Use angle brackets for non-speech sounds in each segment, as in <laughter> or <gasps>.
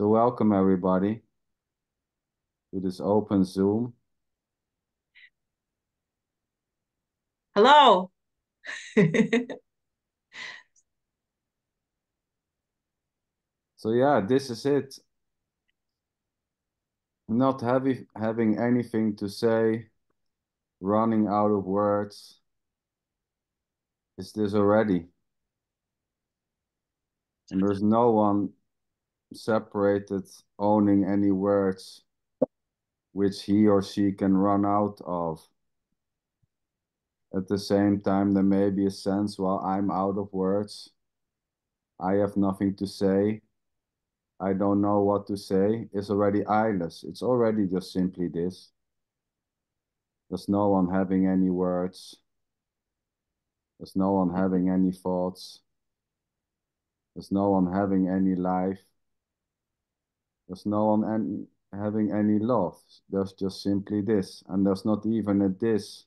So welcome everybody to this open Zoom. Hello. <laughs> So yeah, this is it. Not heavy, having anything to say, running out of words. Is this already? And there's no one separated owning any words which he or she can run out of. At the same time, there may be a sense while I'm out of words, I have nothing to say, I don't know what to say, It's already eyeless. It's already just simply this. There's no one having any words. There's no one having any thoughts. There's no one having any life. There's no one any, having any love. There's just simply this. And there's not even a this.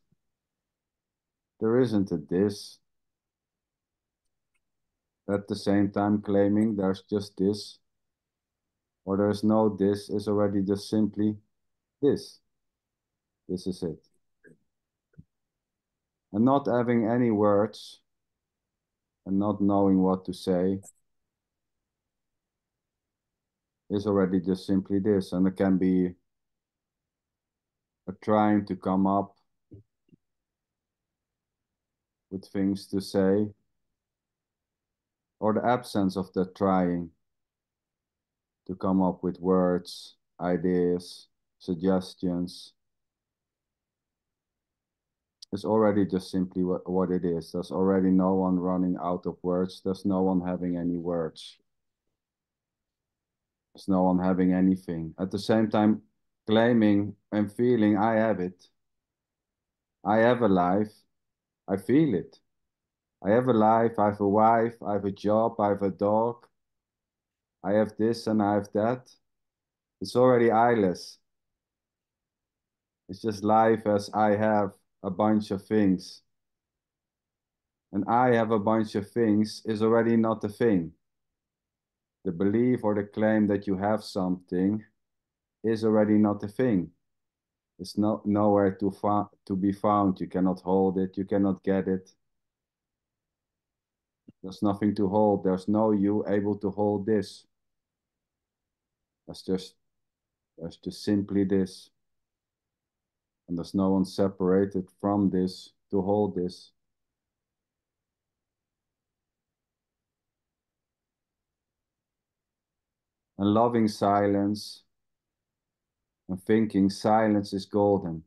There isn't a this. At the same time claiming there's just this. Or there's no this is already just simply this. This is it. And not having any words and not knowing what to say is already just simply this. And it can be a trying to come up with things to say or the absence of the trying to come up with words, ideas, suggestions. It's already just simply what, what it is. There's already no one running out of words. There's no one having any words. No one having anything. At the same time, claiming and feeling I have it. I have a life. I feel it. I have a life. I have a wife. I have a job. I have a dog. I have this and I have that. It's already eyeless. It's just life as I have a bunch of things. And I have a bunch of things is already not a thing. The belief or the claim that you have something is already not a thing. It's not nowhere to, to be found. You cannot hold it. You cannot get it. There's nothing to hold. There's no you able to hold this. That's just, that's just simply this. And there's no one separated from this to hold this. And loving silence and thinking silence is golden.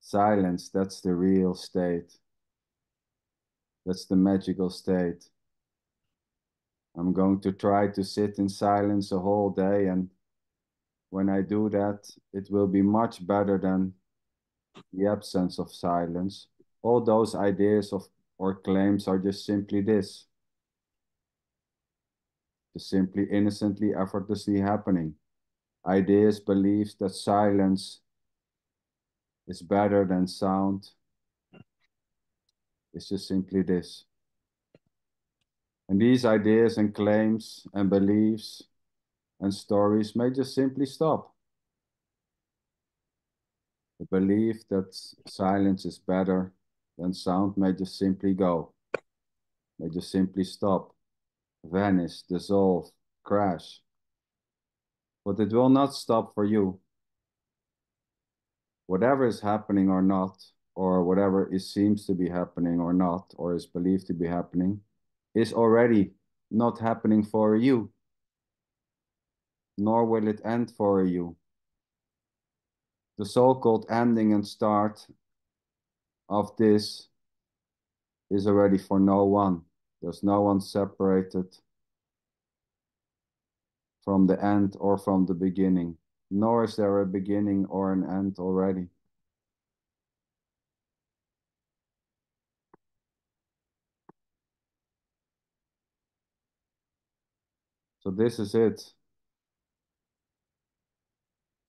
Silence, that's the real state. That's the magical state. I'm going to try to sit in silence a whole day and when I do that, it will be much better than the absence of silence. All those ideas of or claims are just simply this. Just simply innocently, effortlessly happening. Ideas, beliefs that silence is better than sound. It's just simply this. And these ideas and claims and beliefs and stories may just simply stop. The belief that silence is better than sound may just simply go, may just simply stop, vanish, dissolve, crash. But it will not stop for you. Whatever is happening or not, or whatever is seems to be happening or not, or is believed to be happening, is already not happening for you, nor will it end for you. The so-called ending and start of this is already for no one. There's no one separated from the end or from the beginning, nor is there a beginning or an end already. So this is it.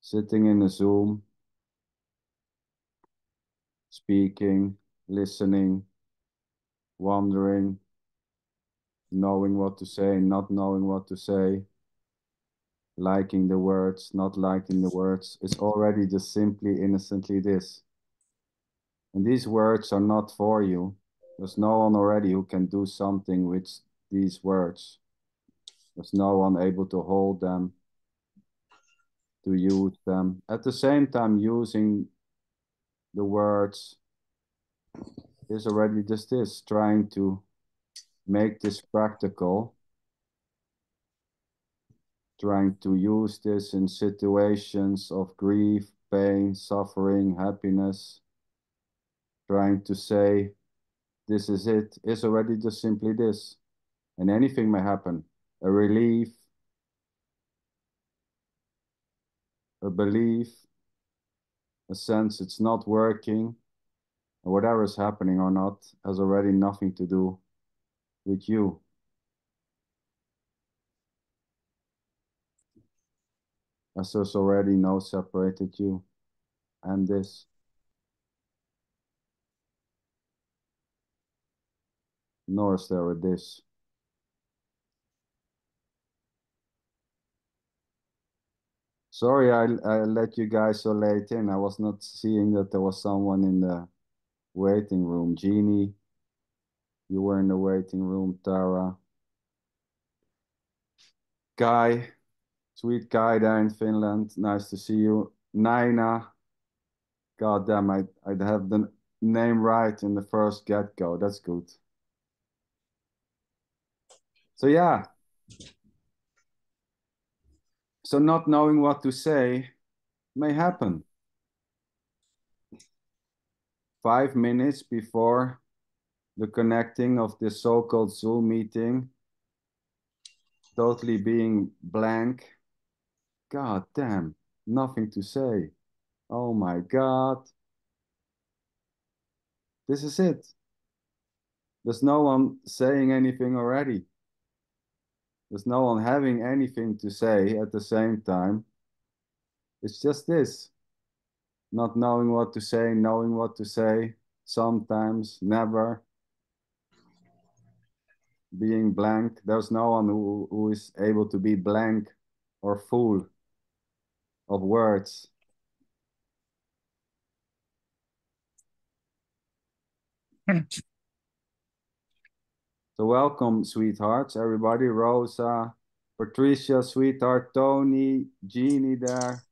Sitting in a Zoom, speaking, listening, wondering, knowing what to say, not knowing what to say. Liking the words, not liking the words. It's already just simply innocently this. And these words are not for you. There's no one already who can do something with these words. There's no one able to hold them, to use them. At the same time, using the words is already just this, trying to make this practical, trying to use this in situations of grief, pain, suffering, happiness, trying to say, this is it, is already just simply this. And anything may happen. A relief, a belief, a sense it's not working, whatever is happening or not, has already nothing to do with you. As there's already no separated you and this. Nor is there a this. Sorry, I, I let you guys so late in. I was not seeing that there was someone in the waiting room. Jeannie, you were in the waiting room. Tara. Guy, sweet guy there in Finland. Nice to see you. Naina. God damn, I, I'd have the name right in the first get-go. That's good. So yeah. So not knowing what to say may happen. Five minutes before the connecting of this so-called Zoom meeting, totally being blank. God damn, nothing to say. Oh my God. This is it. There's no one saying anything already. There's no one having anything to say at the same time. It's just this. Not knowing what to say, knowing what to say, sometimes, never. Being blank. There's no one who, who is able to be blank or full of words. So welcome, sweethearts, everybody. Rosa, Patricia, sweetheart, Tony, Jeannie there.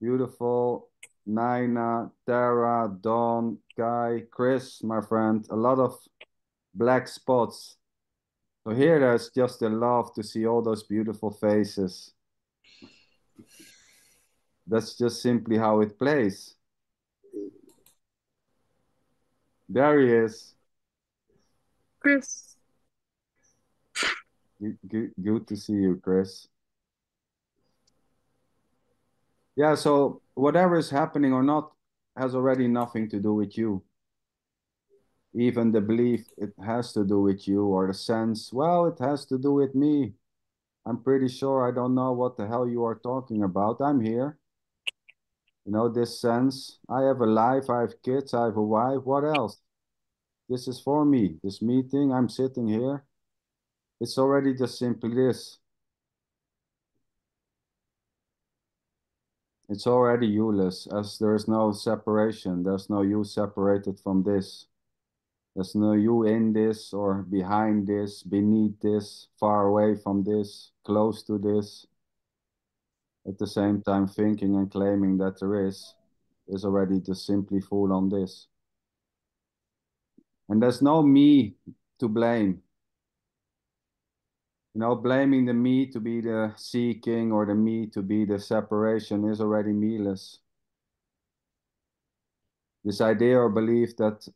Beautiful. Nina, Tara, Dawn, Guy, Chris, my friend. A lot of black spots. So here there's just a love to see all those beautiful faces. That's just simply how it plays. There he is. Chris. Good, good to see you, Chris. Yeah, so whatever is happening or not has already nothing to do with you. Even the belief it has to do with you or the sense, well, it has to do with me. I'm pretty sure I don't know what the hell you are talking about. I'm here. You know, this sense, I have a life, I have kids, I have a wife, what else? This is for me. This meeting, I'm sitting here. It's already just simply this. It's already you-less, as there is no separation. There's no you separated from this. There's no you in this or behind this, beneath this, far away from this, close to this. At the same time, thinking and claiming that there is, is already just simply full on this. And there's no me to blame. You know, blaming the me to be the seeking or the me to be the separation is already me-less. This idea or belief that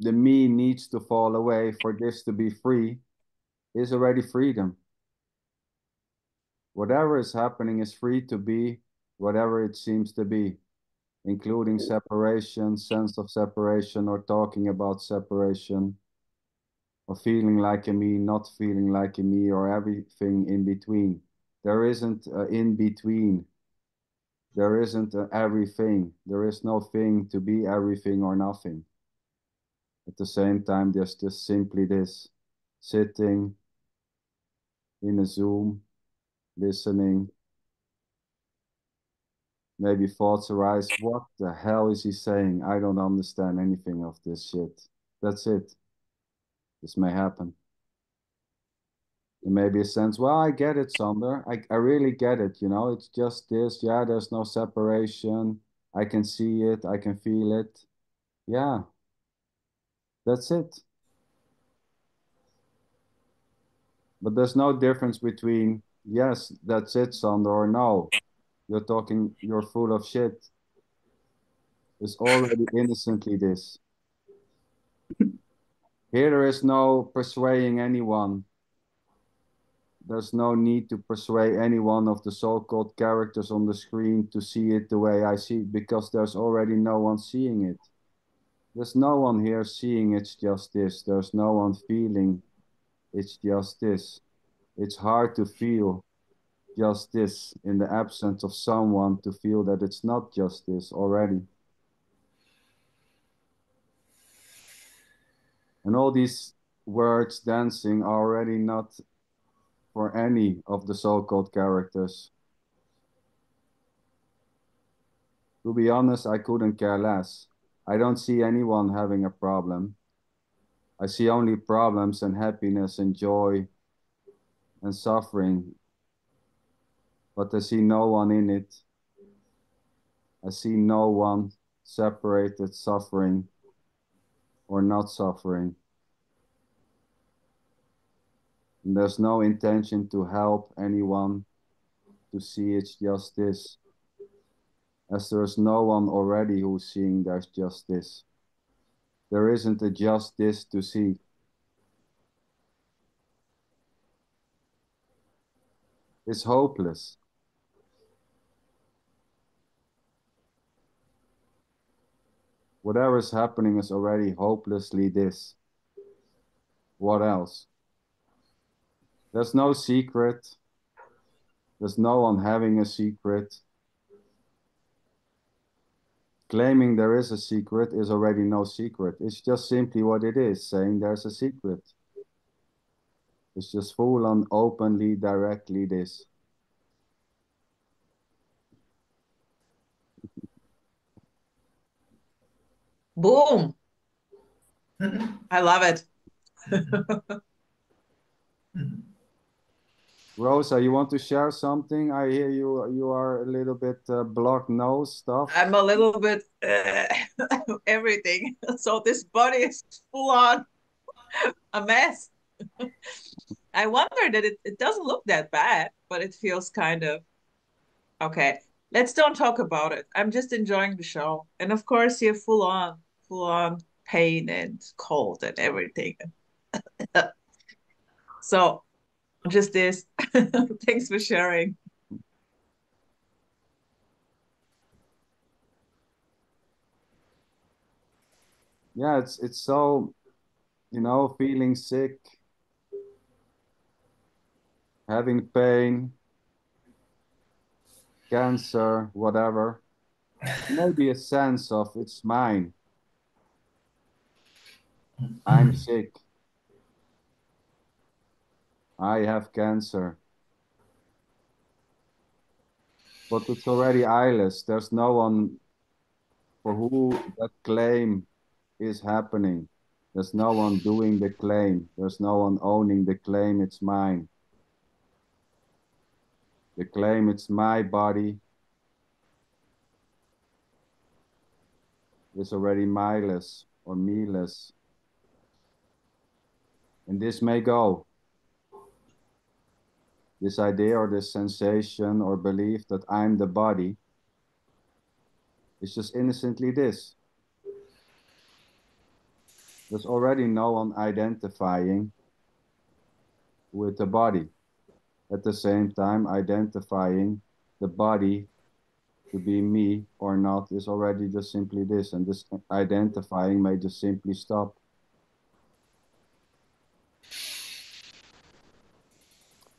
the me needs to fall away for this to be free is already freedom. Whatever is happening is free to be whatever it seems to be, including separation, sense of separation, or talking about separation, or feeling like a me, not feeling like a me, or everything in between. There isn't in between. There isn't everything. There is no thing to be everything or nothing. At the same time, there's just simply this sitting in a Zoom, listening, maybe thoughts arise. What the hell is he saying? I don't understand anything of this shit. That's it. This may happen. And maybe a sense, well, I get it, Sander. I, I really get it. You know, it's just this. Yeah, there's no separation. I can see it. I can feel it. Yeah. That's it. But there's no difference between, yes, that's it, Sander, or no. You're talking, you're full of shit. It's already innocently this. Here there is no persuading anyone. There's no need to persuade anyone of the so-called characters on the screen to see it the way I see it, because there's already no one seeing it. There's no one here seeing it's just this. There's no one feeling it's just this. It's hard to feel just this in the absence of someone to feel that it's not just this already. And all these words dancing are already not for any of the so-called characters. To be honest, I couldn't care less. I don't see anyone having a problem. I see only problems and happiness and joy and suffering, but I see no one in it. I see no one separated suffering or not suffering. And there's no intention to help anyone to see it's just this. As there's no one already who's seeing there's just this. There isn't a just this to see. It's hopeless. Whatever is happening is already hopelessly this. What else? There's no secret. There's no one having a secret. Claiming there is a secret is already no secret. It's just simply what it is, saying there's a secret. It's just full on openly, directly this. Boom. I love it. Rosa, you want to share something? I hear you you are a little bit uh, blocked nose stuff. I'm a little bit uh, <laughs> everything. <laughs> So this body is full on a mess. <laughs> I wonder that it, it doesn't look that bad, but it feels kind of okay. Let's don't talk about it. I'm just enjoying the show. And of course you're full on, full on pain and cold and everything. <laughs> so just this. <laughs> Thanks for sharing. Yeah, it's it's so, you know, feeling sick, having pain, cancer, whatever. Maybe a sense of it's mine. I'm <laughs> sick. I have cancer. But it's already eyeless. There's no one for who that claim is happening. There's no one doing the claim. There's no one owning the claim. It's mine. The claim it's my body is already myless or me-less. And this may go this idea or this sensation or belief that I'm the body is just innocently this. There's already no one identifying with the body. At the same time, identifying the body to be me or not is already just simply this. And this identifying may just simply stop.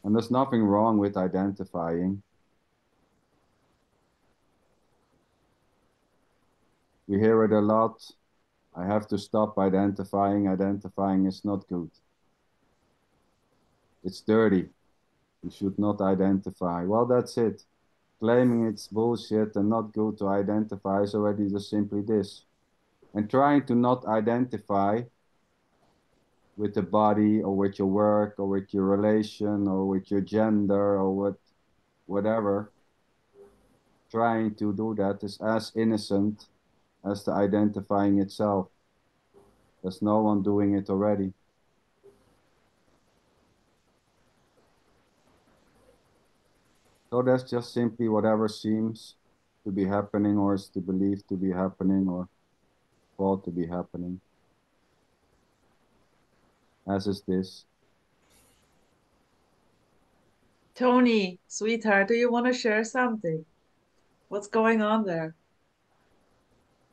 And there's nothing wrong with identifying. We hear it a lot. I have to stop identifying. Identifying is not good. It's dirty. You should not identify. Well, that's it. claiming it's bullshit and not good to identify is already just simply this. And trying to not identify with the body or with your work or with your relation or with your gender or what whatever trying to do that is as innocent as the identifying itself there's no one doing it already so that's just simply whatever seems to be happening or is to believe to be happening or thought to be happening as is this. Tony, sweetheart, do you want to share something? What's going on there?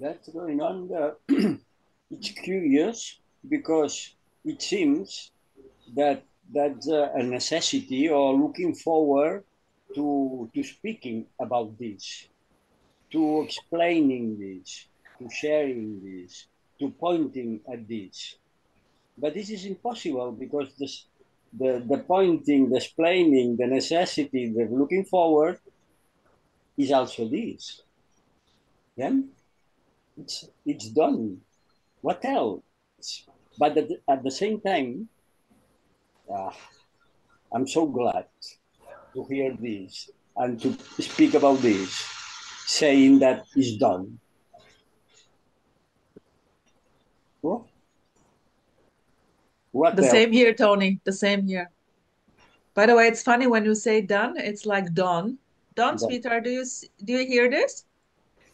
That's going on there. <clears throat> it's curious because it seems that that's uh, a necessity or looking forward to to speaking about this, to explaining this, to sharing this, to pointing at this. But this is impossible because this, the, the pointing, the explaining, the necessity, the looking forward is also this. Then it's, it's done. What else? But at the, at the same time, uh, I'm so glad to hear this and to speak about this, saying that it's done. What? What the else? same here, Tony. The same here. By the way, it's funny when you say done, it's like done. Done, sweetheart. Do you do you hear this?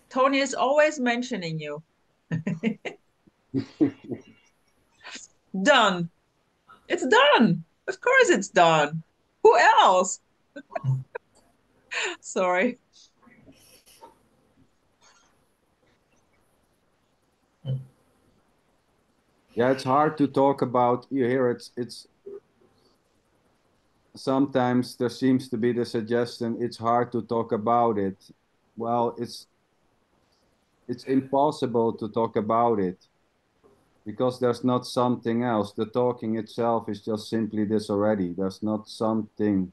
Tony is always mentioning you. <laughs> done. It's done. Of course it's done. Who else? <laughs> Sorry. yeah it's hard to talk about you hear it's it's sometimes there seems to be the suggestion it's hard to talk about it. Well it's it's impossible to talk about it because there's not something else. The talking itself is just simply this already. There's not something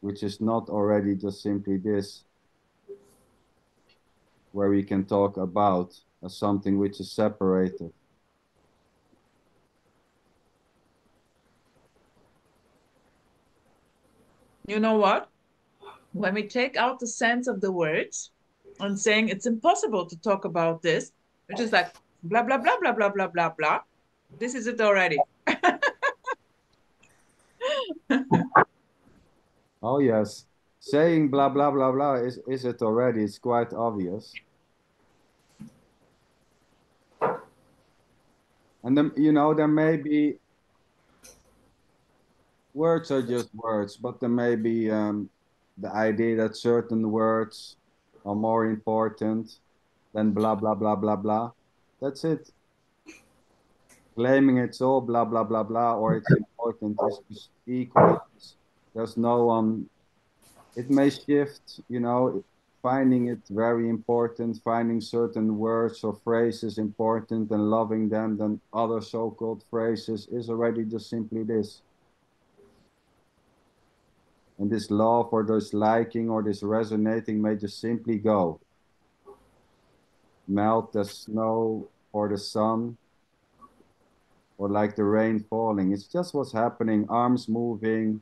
which is not already just simply this, where we can talk about as something which is separated. You know what? When we take out the sense of the words and saying it's impossible to talk about this, which is like blah, blah, blah, blah, blah, blah, blah, blah. This is it already. Oh, yes. Saying blah, blah, blah, blah is, is it already? It's quite obvious. And then, you know, there may be words are just words, but there may be um, the idea that certain words are more important than blah, blah, blah, blah, blah. That's it. Claiming it's all blah, blah, blah, blah, or it's important is equal. There's no one. Um, it may shift, you know, finding it very important, finding certain words or phrases important and loving them than other so-called phrases is already just simply this and this love or this liking or this resonating may just simply go. Melt the snow or the sun or like the rain falling. It's just what's happening, arms moving,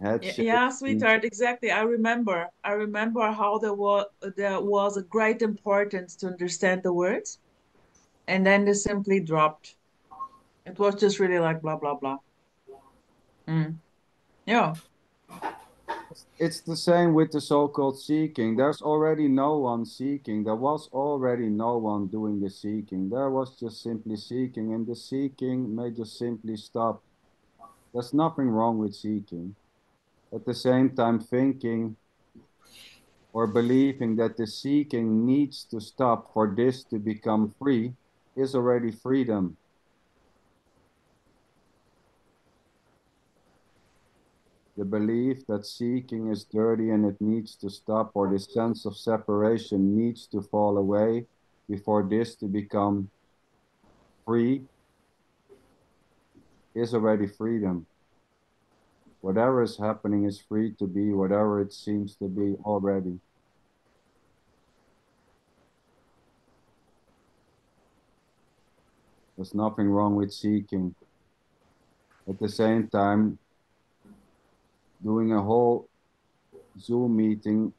yeah, yeah, sweetheart, exactly. I remember. I remember how there was there was a great importance to understand the words, and then they simply dropped. It was just really like blah blah blah. Mm. Yeah. It's the same with the so-called seeking. There's already no one seeking. There was already no one doing the seeking. There was just simply seeking, and the seeking may just simply stop. There's nothing wrong with seeking. At the same time, thinking or believing that the seeking needs to stop for this to become free is already freedom. the belief that seeking is dirty and it needs to stop, or the sense of separation needs to fall away before this to become free, is already freedom. Whatever is happening is free to be whatever it seems to be already. There's nothing wrong with seeking. At the same time, doing a whole Zoom meeting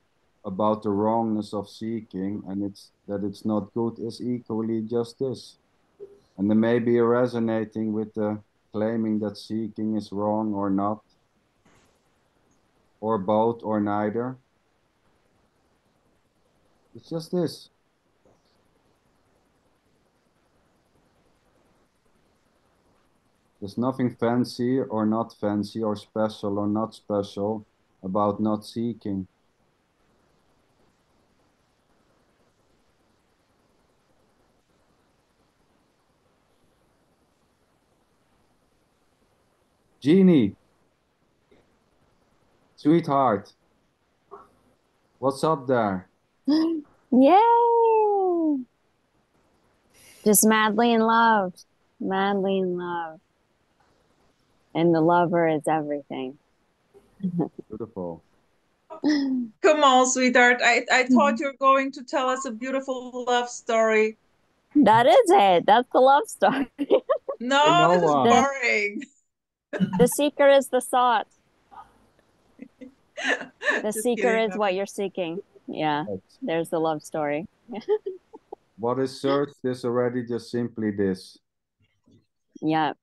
about the wrongness of seeking and it's that it's not good is equally just this. And then maybe you're resonating with the claiming that seeking is wrong or not, or both or neither. It's just this. There's nothing fancy or not fancy or special or not special about not seeking. Jeannie, sweetheart, what's up there? <gasps> Yay! Just madly in love. Madly in love. And the lover is everything. <laughs> Beautiful. <laughs> Come on, sweetheart. I, I mm-hmm. thought you were going to tell us a beautiful love story. That is it. That's the love story. No, this is Noah. boring. the seeker is the sought. <laughs> The Just seeker kidding. is what you're seeking. Yeah, there's the love story. <laughs> What is searched is already just simply this. Yeah.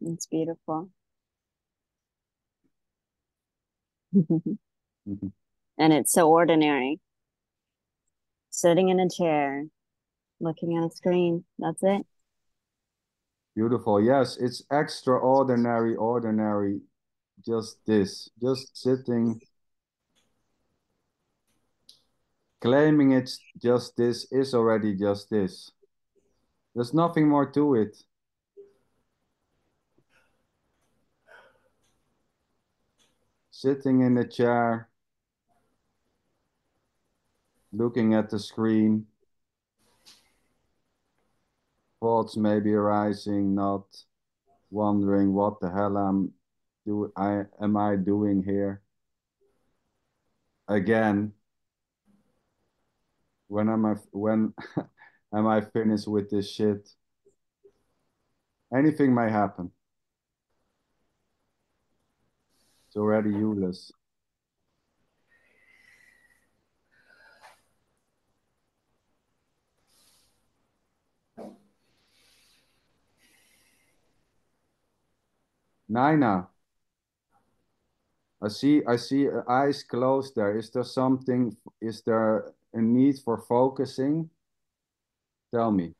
It's beautiful. Mhm. <laughs> And it's so ordinary. Sitting in a chair, looking at a screen. That's it. Beautiful. Yes, it's extraordinary, ordinary. Just this, just sitting, claiming it's just this is already just this. There's nothing more to it. Sitting in a chair, looking at the screen, thoughts may be arising, not wondering what the hell am do I am I doing here? Again, when am I when <laughs> am I finished with this shit? Anything may happen. It's already useless. Nina, I see I see eyes closed there. Is there something, is there a need for focusing? Tell me.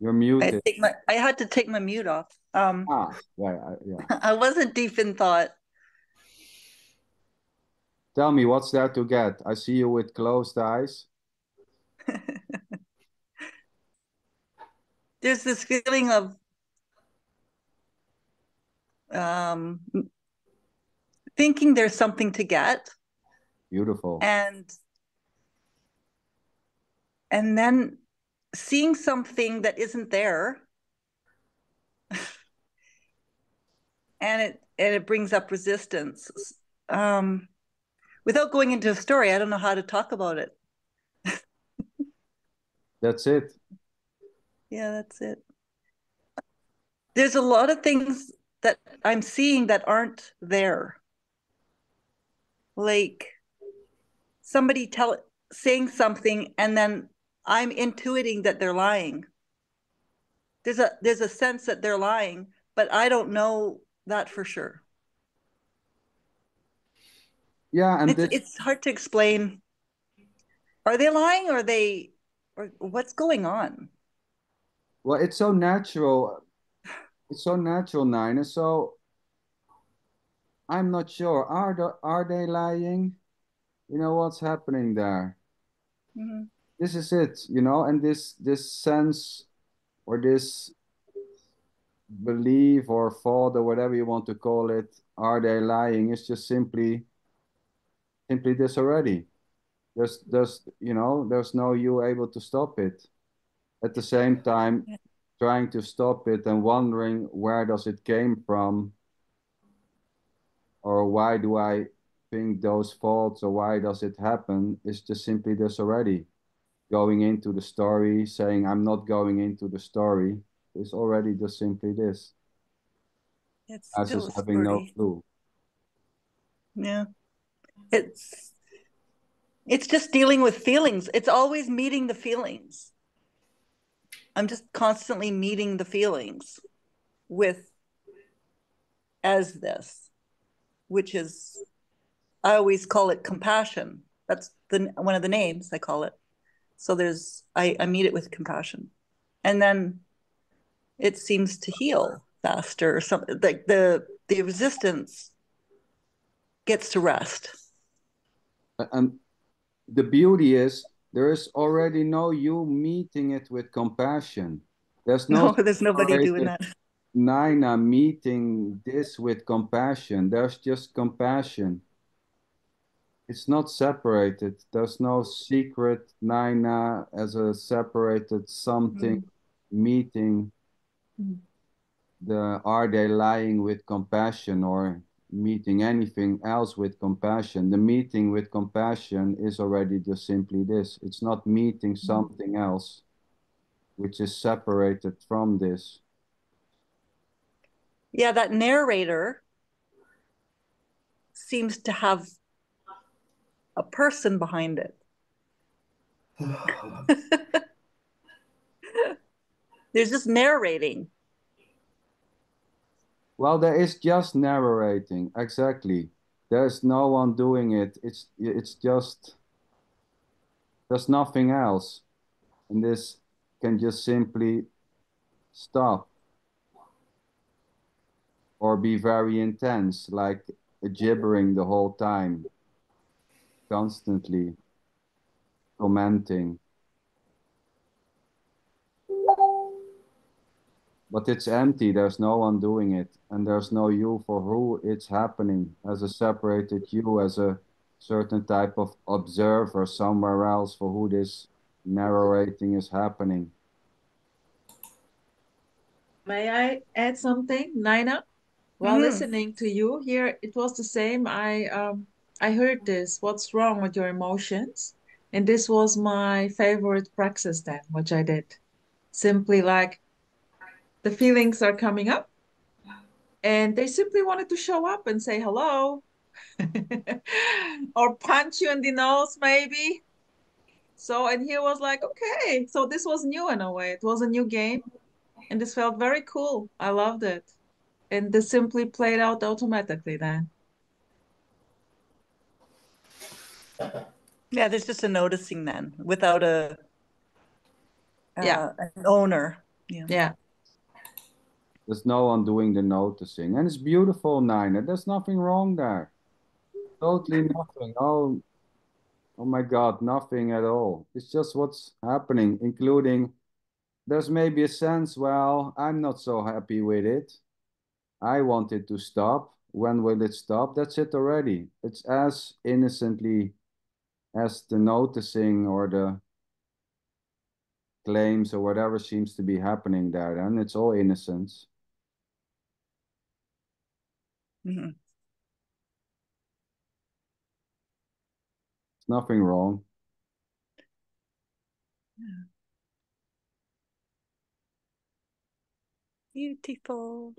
You're I muted. take my I had to take my mute off. Um, Ah, I- yeah. <laughs> I wasn't deep in thought. Tell me what's there to get? I see you with closed eyes. <laughs> There's this feeling of um, thinking there's something to get, Beautiful. and and then seeing something that isn't there, <laughs> and it and it brings up resistance. Um, without going into a story, I don't know how to talk about it. That's it. Yeah, that's it. There's a lot of things that I'm seeing that aren't there. Like somebody tell saying something and then I'm intuiting that they're lying. There's a there's a sense that they're lying, but I don't know that for sure. Yeah, and It's this, it's hard to explain. Are they lying or are they or what's going on? well, it's so natural. It's so natural, Nina. So I'm not sure. Are the, are they lying? You know what's happening there? Mhm. This is it, you know, and this this sense or this belief or thought or whatever you want to call it, are they lying? It's just simply simply this already. There's there's you know, there's no you able to stop it. At the same time. Trying to stop it and wondering where does it came from or why do I think those thoughts or why does it happen is just simply this already. Going into the story, saying I'm not going into the story is already just simply this. It's As still just having no clue. Yeah. It's it's just dealing with feelings. It's always meeting the feelings. I'm just constantly meeting the feelings with as this, which is I always call it compassion. That's the one of the names I call it. So there's I, I meet it with compassion. And then it seems to heal faster or something like the the resistance gets to rest. And the beauty is there is already no you meeting it with compassion. There's no, No, <laughs> there's nobody doing that. Nina meeting this with compassion. There's just compassion. It's not separated. There's no secret Nina as a separated something meeting. Mm. The are they lying with compassion or meeting anything else with compassion? The meeting with compassion is already just simply this. It's not meeting mm-hmm. something else which is separated from this. Yeah, that narrator seems to have a person behind it. <sighs> <laughs> There's just narrating. Well, there is just narrating, exactly. There's no one doing it. It's it's just there's nothing else. And this can just simply stop or be very intense, like gibbering the whole time, constantly commenting. But it's empty, there's no one doing it, and there's no you for who it's happening as a separated you, as a certain type of observer somewhere else for who this narrating is happening. May I add something, Nina? While Mhm. listening to you here, it was the same. I um I heard this. What's wrong with your emotions? And this was my favorite praxis then, which I did. Simply like the feelings are coming up, and they simply wanted to show up and say hello, <laughs> or punch you in the nose, maybe. So, and he was like, okay, so this was new in a way. It was a new game, and this felt very cool. I loved it. And this simply played out automatically then. Yeah, there's just a noticing then without a Yeah. uh, an owner. Yeah. Yeah. There's no one doing the noticing. And it's beautiful, Nina. There's nothing wrong there. Totally nothing. Oh, oh my God, nothing at all. It's just what's happening, including there's maybe a sense, well, I'm not so happy with it. I want it to stop. When will it stop? That's it already. It's as innocently as the noticing or the claims or whatever seems to be happening there, then it's all innocence. Mhm. There's nothing wrong. Beautiful.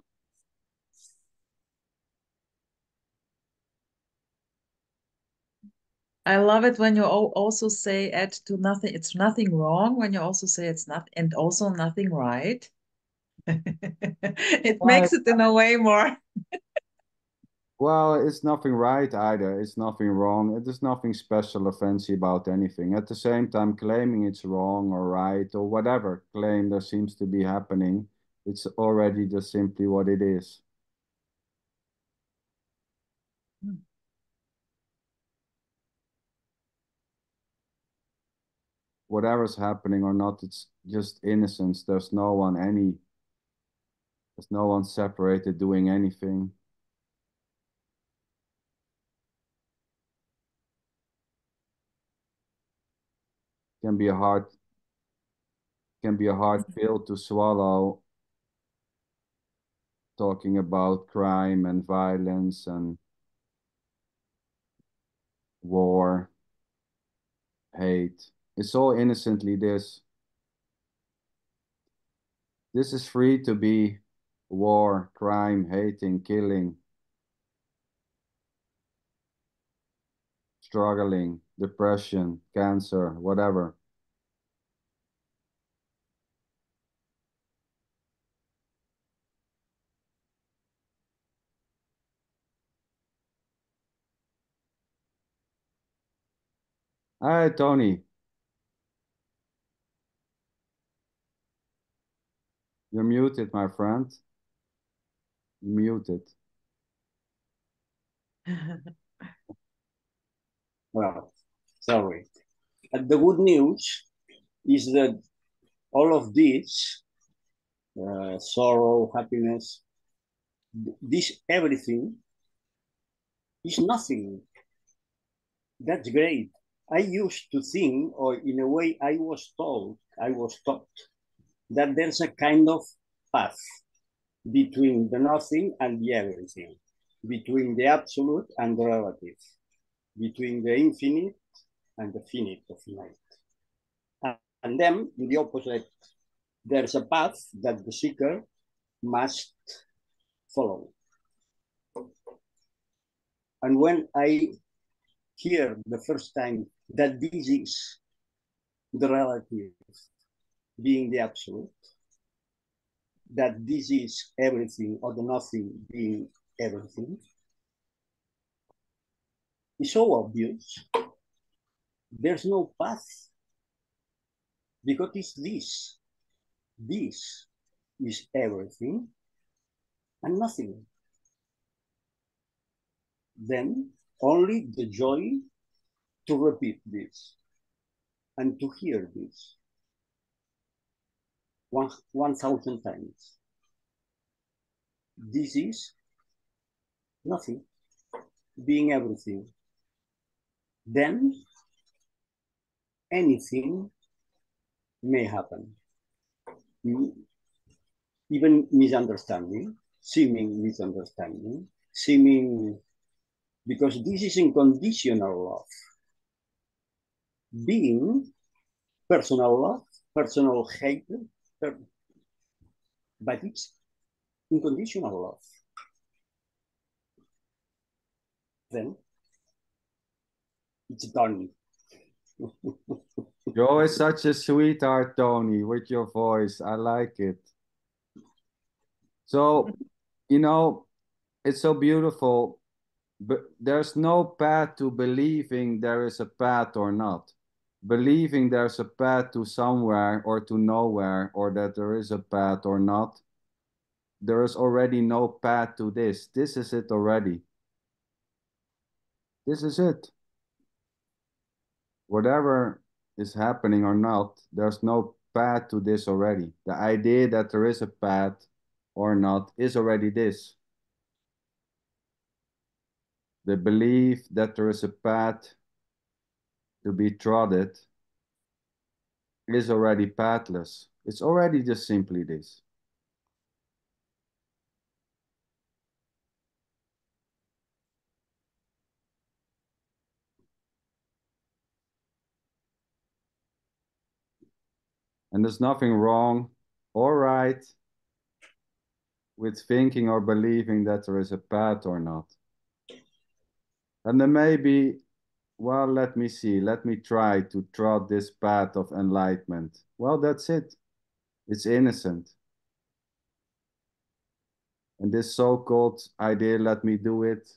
I love it when you also say add to nothing, it's nothing wrong when you also say it's not, and also nothing right. <laughs> It makes it in a way more. <laughs> Well, it's nothing right either. It's nothing wrong. There's nothing special or fancy about anything. At the same time, claiming it's wrong or right or whatever claim there seems to be happening, it's already just simply what it is. Hmm. Whatever's happening or not, it's just innocence. There's no one any, there's no one separated doing anything. Can be a hard can be a hard mm-hmm. pill to swallow talking about crime and violence and war, hate. It's all innocently this. This is free to be war, crime, hating, killing, struggling, depression, cancer, whatever. Hi, Tony. You're muted, my friend. Muted. <laughs> Well, sorry. And the good news is that all of this, uh, sorrow, happiness, this everything is nothing. That's great. I used to think, or in a way, I was told, I was taught that there's a kind of path between the nothing and the everything, between the absolute and the relative, between the infinite and the finite of light. And then, in the opposite, there's a path that the seeker must follow. And when I hear the first time that this is the relative being the absolute, that this is everything or the nothing being everything, is so obvious. There's no path because it's this. This is everything and nothing. Then only the joy to repeat this and to hear this one, 1,000 times. This is nothing, being everything. Then anything may happen. Hmm? Even misunderstanding, seeming misunderstanding, seeming because this is unconditional love. Being personal love, personal hate, but it's unconditional love. Then it's done. <laughs> You're always such a sweetheart, Tony, with your voice. I like it. So, you know, it's so beautiful but there's no path to believing there is a path or not. Believing there's a path to somewhere or to nowhere or that there is a path or not. There is already no path to this. This is it already. This is it. Whatever is happening or not, there's no path to this already. The idea that there is a path or not is already this. The belief that there is a path to be trodden is already pathless. It's already just simply this. And there's nothing wrong or right with thinking or believing that there is a path or not. And then maybe, well, let me see, let me try to trot this path of enlightenment. Well, that's it. It's innocent. And this so-called idea, let me do it,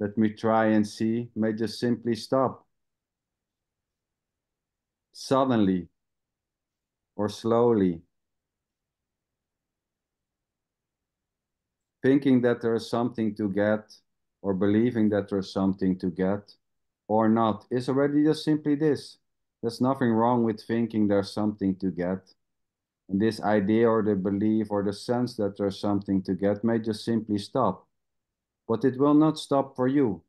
let me try and see, may just simply stop. Suddenly or slowly. Thinking that there is something to get or believing that there's something to get or not is already just simply this. There's nothing wrong with thinking there's something to get. And this idea or the belief or the sense that there's something to get may just simply stop. But it will not stop for you.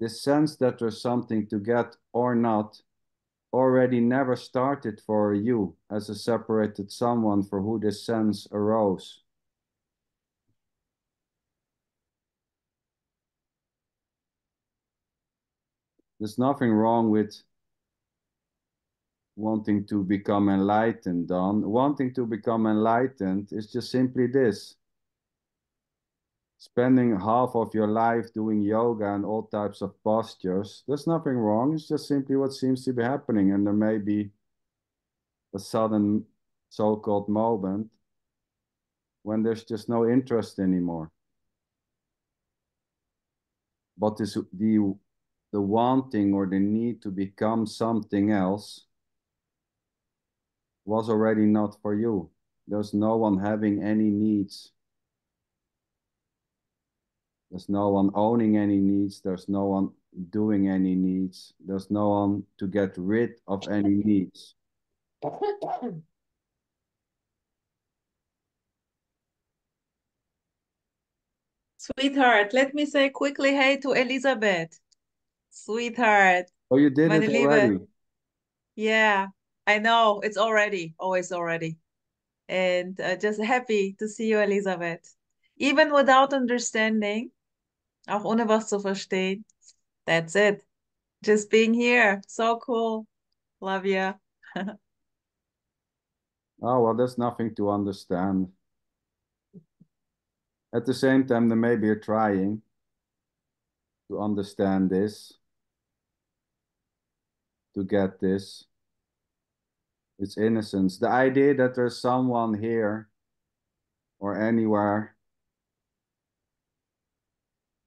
This sense that there's something to get or not already never started for you as a separated someone for who this sense arose. There's nothing wrong with wanting to become enlightened, Don. Wanting to become enlightened is just simply this. Spending half of your life doing yoga and all types of postures, there's nothing wrong. It's just simply what seems to be happening. And there may be a sudden so-called moment when there's just no interest anymore. But this, the, the wanting or the need to become something else was already not for you. There's no one having any needs. There's no one owning any needs. There's no one doing any needs. There's no one to get rid of any needs. Sweetheart, let me say quickly hey to Elizabeth. Sweetheart. Oh, you did it Liebe. already. Yeah, I know. It's already, always already. And uh, just happy to see you, Elizabeth. Even without understanding, auch ohne was zu verstehen. That's it. Just being here. So cool. Love you. <laughs> Oh, well, there's nothing to understand. At the same time, then maybe you're trying to understand this, to get this. It's innocence. The idea that there's someone here or anywhere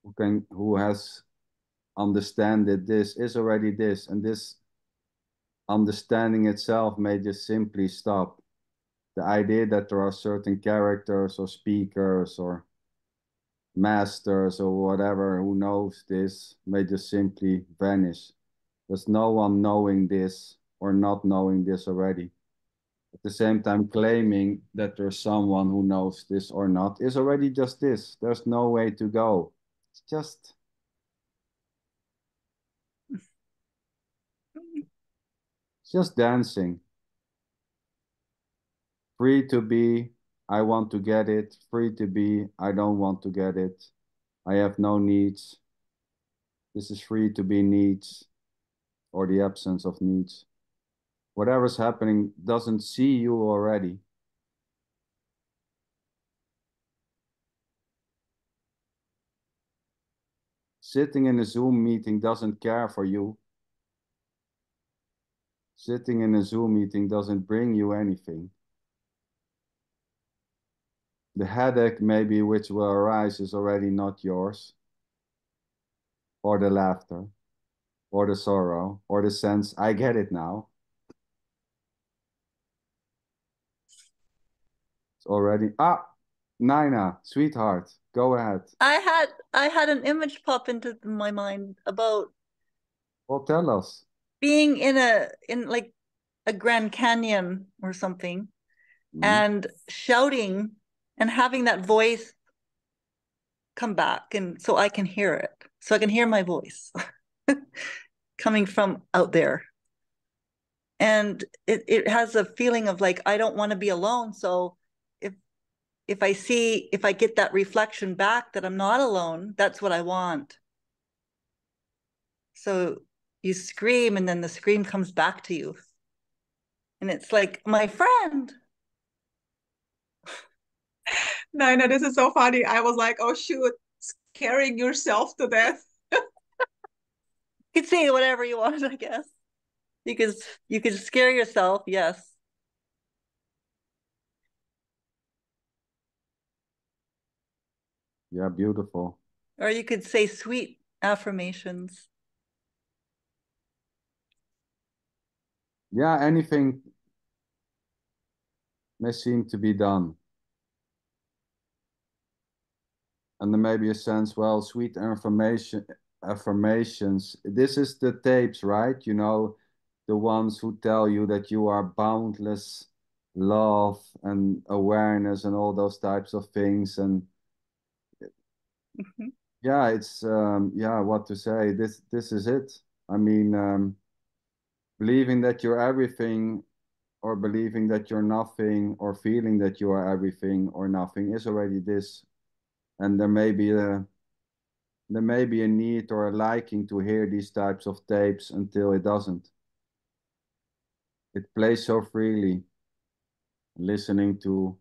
who can who has understanded this is already this, and this understanding itself may just simply stop. The idea that there are certain characters or speakers or masters or whatever who knows this may just simply vanish. There's no one knowing this or not knowing this already. At the same time, claiming that there's someone who knows this or not is already just this. There's no way to go. It's just it's just dancing. Free to be, I want to get it. Free to be, I don't want to get it. I have no needs. This is free to be needs or the absence of needs. Whatever's happening doesn't see you already. Sitting in a Zoom meeting doesn't care for you. Sitting in a Zoom meeting doesn't bring you anything. The headache maybe which will arise is already not yours. Or the laughter, or the sorrow, or the sense, I get it now. It's already, ah, Nina, sweetheart, go ahead. I had I had an image pop into my mind about Well, tell us. being in a in like a Grand Canyon or something Mhm. and shouting and having that voice come back and so I can hear it. So I can hear my voice <laughs> coming from out there. And it, it has a feeling of like I don't want to be alone. So if I see if I get that reflection back that I'm not alone, that's what I want. So you scream and then the scream comes back to you. And it's like, my friend. <laughs> No, no, this is so funny. I was like, oh shoot, scaring yourself to death. <laughs> You can say whatever you want, I guess. You could you could scare yourself, yes. Yeah, beautiful. Or you could say sweet affirmations. Yeah, anything may seem to be done. And there may be a sense, well, sweet affirmation affirmations. This is the tapes, right? You know, the ones who tell you that you are boundless love and awareness and all those types of things. And Mhm. yeah, it's um yeah, what to say. This this is it. I mean, um believing that you're everything or believing that you're nothing or feeling that you are everything or nothing is already this and there may be a there may be a need or a liking to hear these types of tapes until it doesn't it plays so freely listening to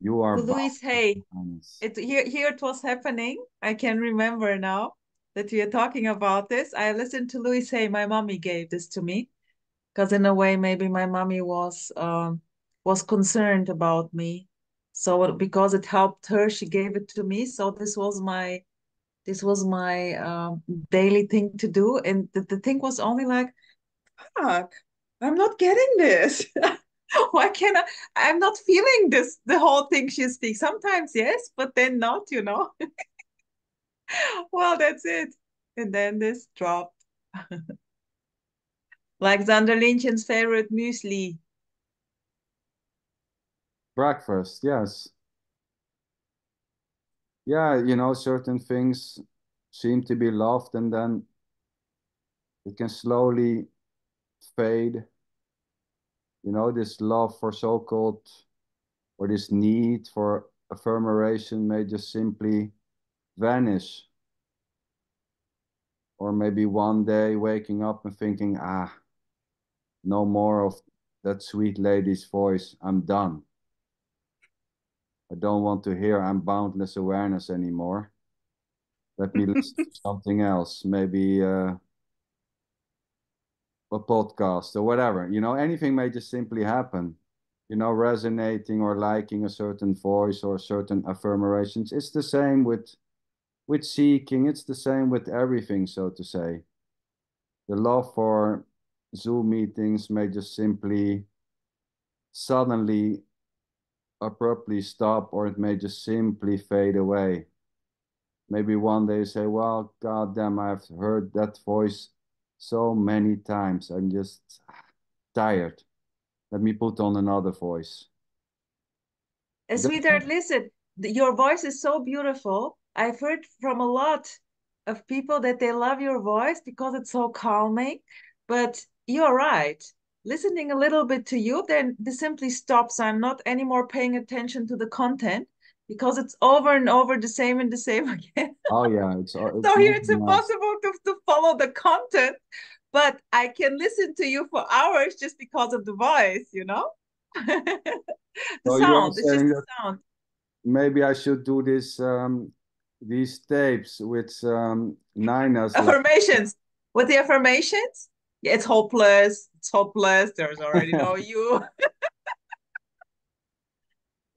you are Louise Hay it here here it was happening. I can remember now that we are talking about this. I listened to Louise Hay my mommy gave this to me because in a way maybe my mommy was um was concerned about me. So because it helped her she gave it to me. So this was my this was my um, daily thing to do. And the, the thing was only like fuck i'm not getting this <laughs> <laughs> why can't i i'm not feeling this the whole thing she speaks. Sometimes yes but then not you know. <laughs> Well that's it. And then this dropped like <laughs> Xander Lynchen's favorite muesli. breakfast yes. Yeah you know certain things seem to be loved and then it can slowly fade you know this love for so-called or this need for affirmation may just simply vanish. Or maybe one day waking up and thinking ah no more of that sweet lady's voice. I'm done. I don't want to hear i'm boundless awareness anymore. Let me listen to <laughs> something else. Maybe uh, a podcast or whatever you know anything may just simply happen you know resonating or liking a certain voice or certain affirmations. It's the same with with seeking. It's the same with everything so to say. The love for zoom meetings may just simply suddenly abruptly stop or it may just simply fade away. Maybe one day you say well god damn i've heard that voice so many times i'm just tired let me put on another voice Uh, Sweetheart, listen, your voice is so beautiful. I've heard from a lot of people that they love your voice because it's so calming. But you're right. Listening a little bit to you, then this simply stops. I'm not anymore paying attention to the content because it's over and over the same and the same <laughs> again. oh yeah it's, it's So here it's else. impossible to, to follow the content, but I can listen to you for hours just because of the voice, you know? <laughs> the So sound, it's just the sound. maybe i should do this um these tapes with um Nina's like, affirmations with the affirmations yeah, it's hopeless it's hopeless there's already no <laughs> you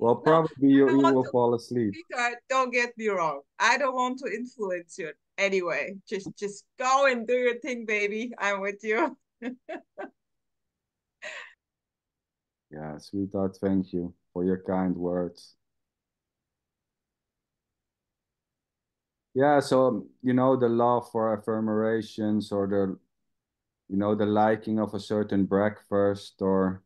well probably you, you will to- fall asleep. don't get me wrong. I don't want to influence you anyway. Just just go and do your thing baby. I'm with you. <laughs> Yeah sweetheart thank you for your kind words. Yeah so um, you know the love for affirmations or the you know the liking of a certain breakfast or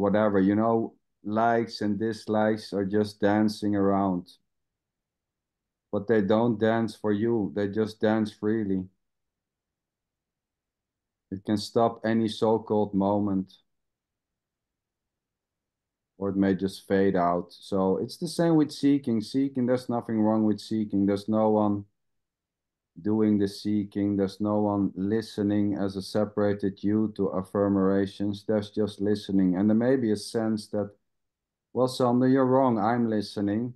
whatever you know likes and dislikes are just dancing around. But they don't dance for you they just dance freely. It can stop any so-called moment. Or it may just fade out. So it's the same with seeking. Seeking there's nothing wrong with seeking. There's no one doing the seeking. There's no one listening as a separated you to affirmations. There's just listening. And there may be a sense that well Sander you're wrong. I'm listening.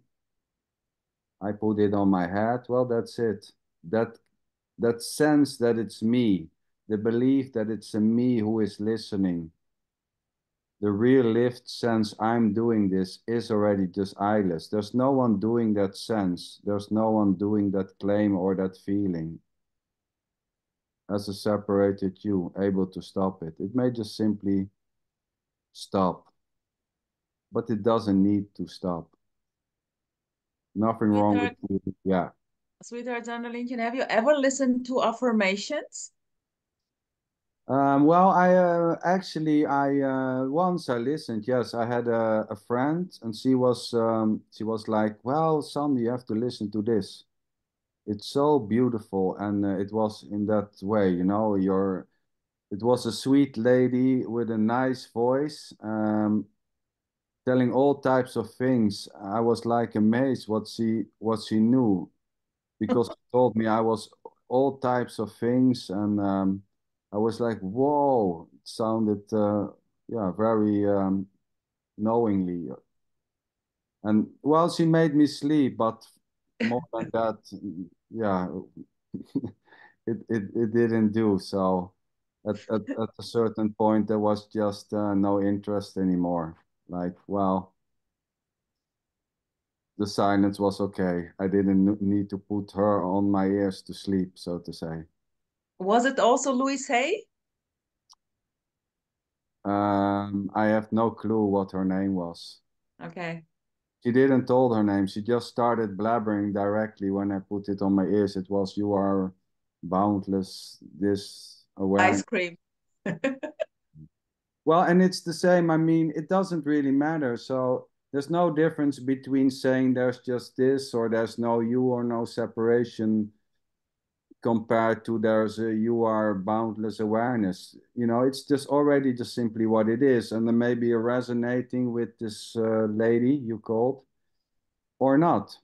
I put it on my head well that's it. That that sense that it's me the belief that it's a me who is listening the real lived sense I'm doing this is already just eyeless. There's no one doing that sense. There's no one doing that claim or that feeling as a separated you, able to stop it. It may just simply stop, but it doesn't need to stop. Nothing wrong with you. Yeah. sweetheart Lincoln, have you ever listened to affirmations Um, well, I uh, actually I uh, once I listened. Yes, I had a, a friend, and she was um, she was like, "Well, son, you have to listen to this." it's so beautiful and uh, it was in that way you know your it was a sweet lady with a nice voice um, telling all types of things i was like amazed what she what she knew because <laughs> she told me i was all types of things and um, i was like whoa it sounded uh, yeah very um, knowingly. And well she made me sleep but more than that yeah <laughs> it, it it didn't do. So at, at, at a certain point there was just uh, no interest anymore. Like well the silence was okay. I didn't need to put her on my ears to sleep so to say Was it also Louise Hay? um i have no clue what her name was Okay. she didn't told her name she just started blabbering directly when i put it on my ears it was you are boundless this awareness Ice cream. <laughs> Well, and it's the same. I mean, it doesn't really matter. So there's no difference between saying there's just this or there's no you or no separation compared to there's a you are boundless awareness. You know, it's just already just simply what it is. And then maybe you're resonating with this uh, lady you called or not.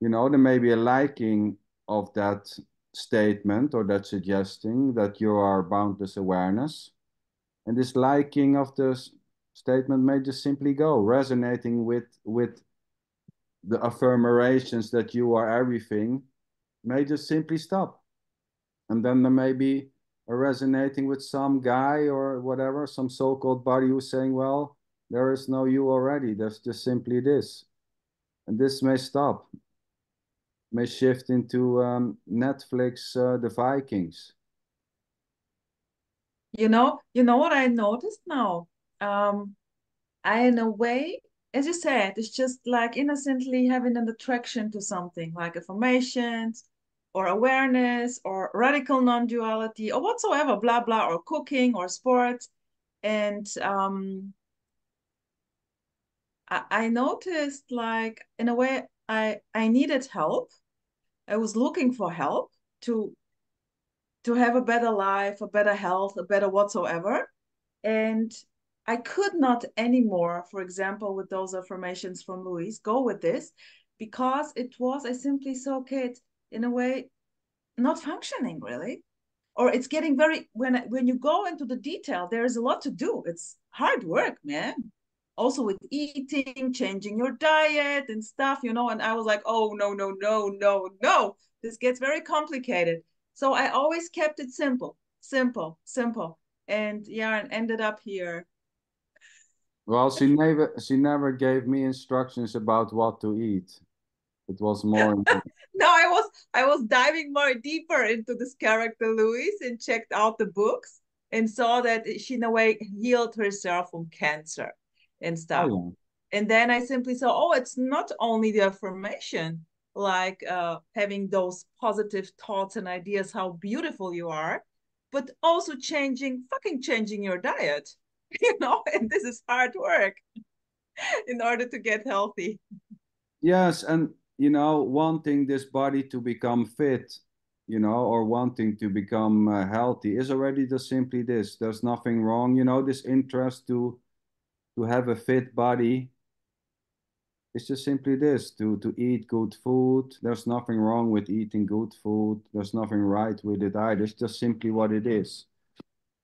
You know, there may be a liking of that statement or that suggesting that you are boundless awareness and this liking of the statement may just simply go resonating with with the affirmations that you are everything may just simply stop. And then there may be a resonating with some guy or whatever some so-called body who's saying well there is no you already. There's just simply this. And this may stop may shift into um, netflix uh, the vikings. You know, you know what I noticed now? Um, I, in a way, as you said, it's just like innocently having an attraction to something like affirmations or awareness or radical non-duality or whatsoever, blah, blah, or cooking or sports. And um, I, I noticed like in a way I I needed help. I was looking for help to to have a better life, a better health, a better whatsoever. And I could not anymore, for example, with those affirmations from Louise, go with this because it was, I simply saw kids in a way not functioning really. Or it's getting very when when you go into the detail, there is a lot to do. It's hard work, man. Also with eating, changing your diet and stuff, you know. And I was like, oh no, no, no, no, no. This gets very complicated. So I always kept it simple, simple, simple. And yeah, and ended up here. Well, she never she never gave me instructions about what to eat. It was more <laughs> no, I was I was diving more deeper into this character Louise and checked out the books and saw that she in a way healed herself from cancer and stuff. Oh, And then I simply saw, oh, it's not only the affirmation, like uh, having those positive thoughts and ideas how beautiful you are, but also changing, fucking changing your diet, <laughs> you know, and this is hard work <laughs> in order to get healthy. Yes, and you know, wanting this body to become fit, you know, or wanting to become uh, healthy is already just simply this. There's nothing wrong, you know, this interest to to have a fit body. It's just simply this to to eat good food. There's nothing wrong with eating good food. There's nothing right with it either. It's just simply what it is.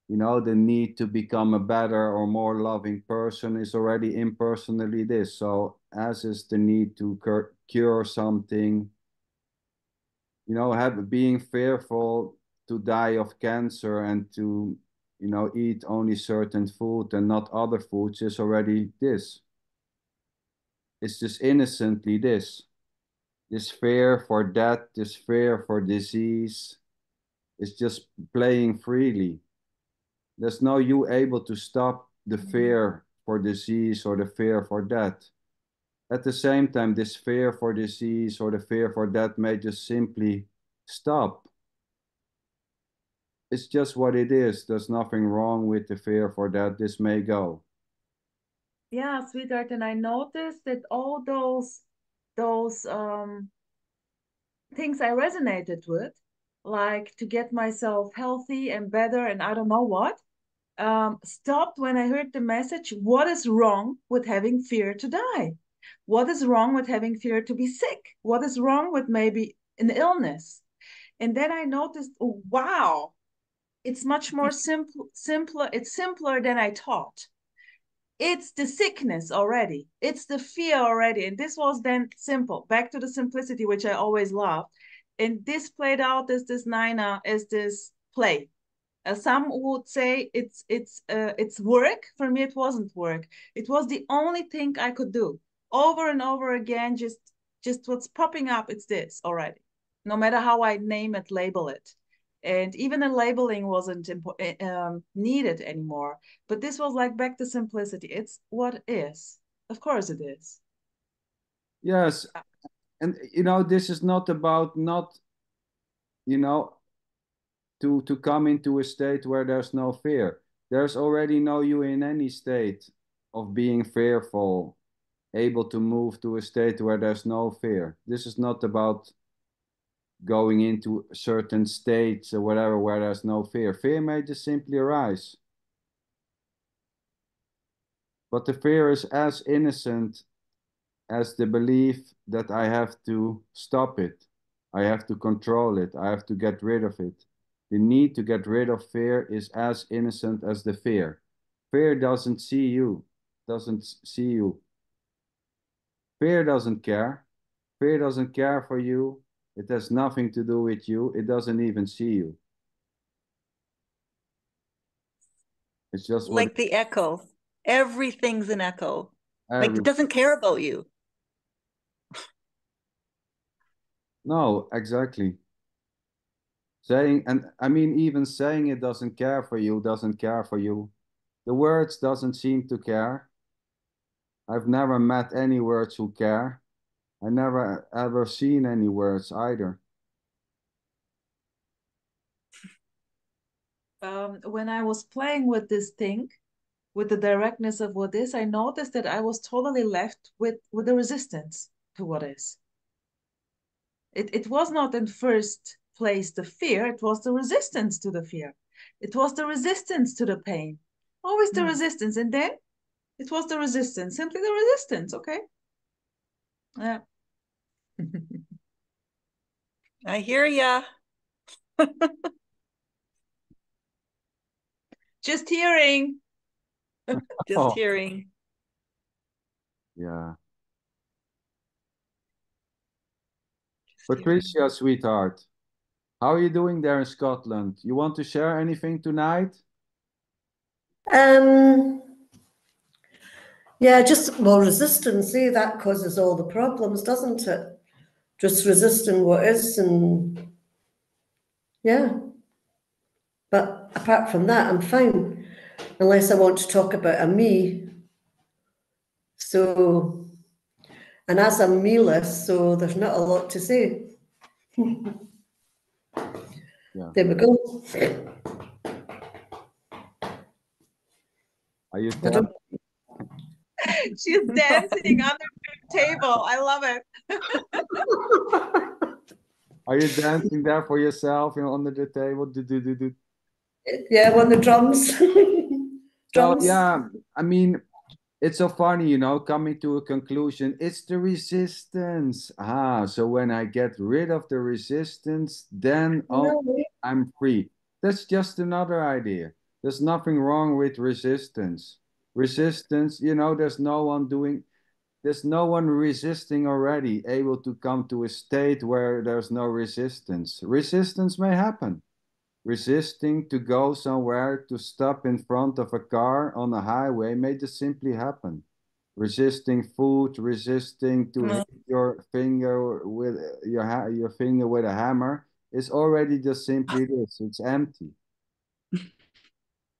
You know the need to become a better or more loving person is already impersonally this. So as is the need to cur- cure something you know have being fearful to die of cancer and to you know eat only certain food and not other foods is already this. It's just innocently this. This fear for death this fear for disease is just playing freely. There's no you able to stop the mm-hmm. fear for disease or the fear for death at the same time this fear for disease or the fear for death may just simply stop. It's just what it is. There's nothing wrong with the fear for that. This may go. Yeah, sweetheart, and I noticed that all those those um things I resonated with, like to get myself healthy and better, and I don't know what, um, stopped when I heard the message what is wrong with having fear to die? What is wrong with having fear to be sick? What is wrong with maybe an illness? And then I noticed, oh, wow, it's much more simple, simpler. It's simpler than I thought. It's the sickness already. It's the fear already. And this was then simple. Back to the simplicity, which I always loved. And this played out as this Nina, as this play. Uh, some would say it's it's uh, it's work. For me, it wasn't work. It was the only thing I could do over and over again. Just just what's popping up. It's this already. No matter how I name it, label it and even the labeling wasn't eh, um, needed anymore but this was like back to simplicity it's what is of course it is yes and you know this is not about not you know to to come into a state where there's no fear there's already no you in any state of being fearful able to move to a state where there's no fear this is not about going into certain states or whatever where there's no fear. Fear may just simply arise. But the fear is as innocent as the belief that I have to stop it. I have to control it. I have to get rid of it. The need to get rid of fear is as innocent as the fear. Fear doesn't see you, doesn't see you. Fear doesn't care. Fear doesn't care for you. It has nothing to do with you. It doesn't even see you. It's just like the echo. Everything's an echo. Every, like it doesn't care about you. <laughs> no, exactly. Saying and I mean even saying it doesn't care for you doesn't care for you. The words doesn't seem to care. I've never met any words who care. I never ever seen any words either. Um, when I was playing with this thing, with the directness of what is, I noticed that I was totally left with with the resistance to what is. It it was not in first place the fear; it was the resistance to the fear. It was the resistance to the pain. Always the mm. resistance, and then it was the resistance, simply the resistance. Okay. Yeah. <laughs> I hear ya. <laughs> Just hearing. <laughs> Just oh. hearing. Yeah. Just Patricia, hearing. sweetheart, how are you doing there in Scotland? You want to share anything tonight? Um, yeah, just well, resistance. See, that causes all the problems, doesn't it? just resisting what is and yeah but apart from that i'm fine unless i want to talk about a me so and as i'm me-less so there's not a lot to say <laughs> yeah. there we go are you <laughs> She's dancing on the table. I love it. <laughs> Are you dancing there for yourself you know, under the table? Do, do, do, do. Yeah, on the drums. <laughs> drums. So, yeah, I mean, it's so funny, you know, coming to a conclusion. It's the resistance. Ah, so when I get rid of the resistance, then oh, no. I'm free. That's just another idea. There's nothing wrong with resistance resistance you know there's no one doing there's no one resisting already able to come to a state where there's no resistance. Resistance may happen. Resisting to go somewhere to stop in front of a car on a highway may just simply happen. Resisting food resisting to mm. hit your finger with your your finger with a hammer is already just simply this it's empty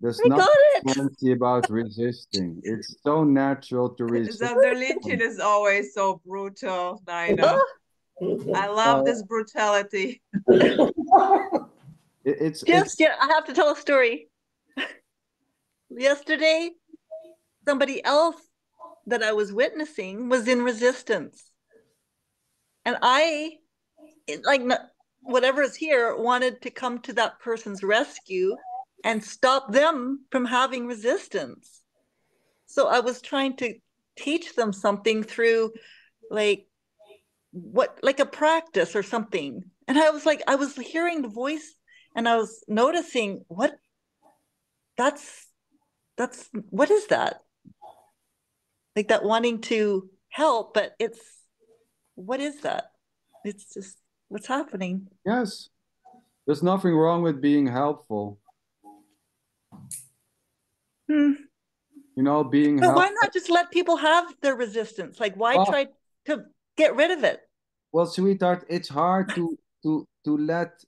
there's I nothing fancy about resisting. It's so natural to resist. The religion is always so brutal, Nina. <laughs> I love uh, this brutality. <laughs> it, it's just it's, yeah. I have to tell a story. Yesterday, somebody else that I was witnessing was in resistance, and I like whatever is here wanted to come to that person's rescue and stop them from having resistance. So I was trying to teach them something through like what like a practice or something. And I was like I was hearing the voice and I was noticing what that's that's what is that? Like that wanting to help, but it's what is that? It's just what's happening. Yes. There's nothing wrong with being helpful. Hmm. You know, being But why not just let people have their resistance? Like why Oh. try to get rid of it? Well, sweetheart, it's hard to to to let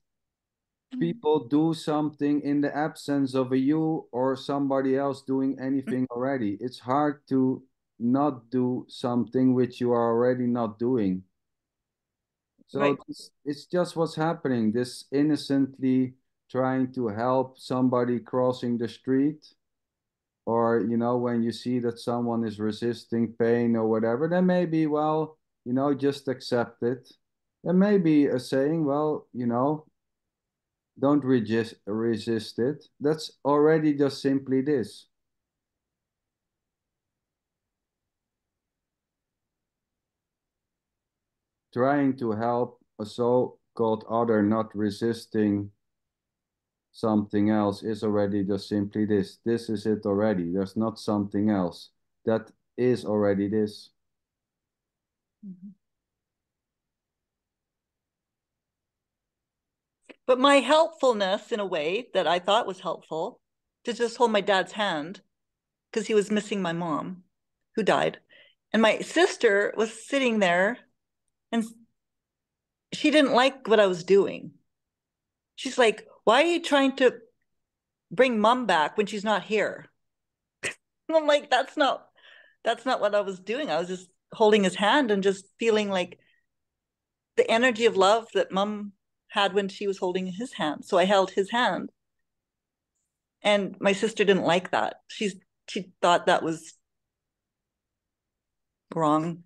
people do something in the absence of a you or somebody else doing anything already. It's hard to not do something which you are already not doing. So Right. it's, it's just what's happening. This innocently trying to help somebody crossing the street, or you know, when you see that someone is resisting pain or whatever, then maybe, well, you know, just accept it. There may be a saying, well, you know, don't resist resist it. That's already just simply this. Trying to help a so-called other not resisting something else is already just simply this. This is it already. There's not something else. That is already this. Mm-hmm. But my helpfulness in a way that I thought was helpful to just hold my dad's hand because he was missing my mom who died. And my sister was sitting there and she didn't like what I was doing. She's like, Why are you trying to bring mom back when she's not here? <laughs> I'm like, That's not that's not what I was doing. I was just holding his hand and just feeling like the energy of love that mom had when she was holding his hand. So I held his hand. And my sister didn't like that. She's she thought that was wrong.